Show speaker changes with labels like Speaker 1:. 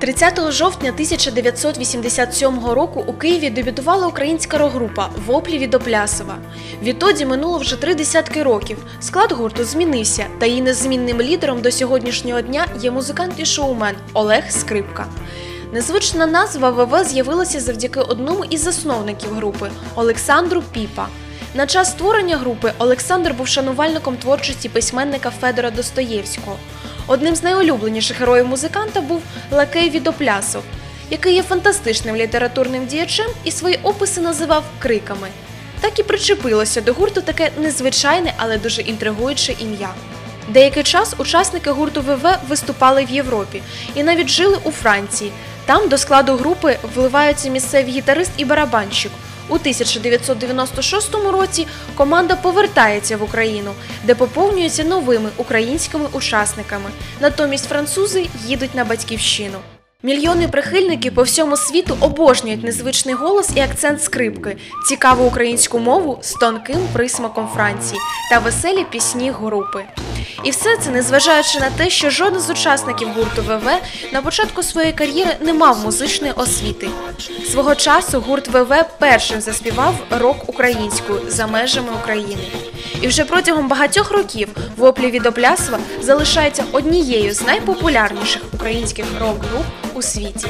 Speaker 1: 30 жовтня 1987 року у Києві дебютувала українська рок-група Воплі від Оплясова. Відтоді минуло вже три десятки років. Склад гурту змінився, та її незмінним лідером до сьогоднішнього дня є музикант і шоумен Олег Скрипка. Незвична назва ВВ з'явилася завдяки одному із засновників групи Олександру Піпа. На час створення групи Олександр був шанувальником творчості письменника Федора Достоєвського. Одним з найулюбленіших героїв музиканта був Лакей Відоплясов, який є фантастичним літературним діячем і свої описи називав криками. Так і причепилося до гурту таке незвичайне, але дуже інтригуюче ім'я. Деякий час учасники гурту ВВ виступали в Європі і навіть жили у Франції. Там до складу групи вливаються місцеві гітарист і барабанщик. У 1996 році команда повертається в Україну, де поповнюється новими українськими учасниками. Натомість французи їдуть на батьківщину. Мільйони прихильників по всьому світу обожнюють незвичний голос і акцент скрипки, цікаву українську мову з тонким присмаком Франції та веселі пісні групи. І все це незважаючи на те, що жоден з учасників гурту ВВ на початку своєї кар'єри не мав музичної освіти. Свого часу гурт ВВ першим заспівав рок українською за межами України. І вже протягом багатьох років воплі від Оплясова залишається однією з найпопулярніших українських рок-груп у світі.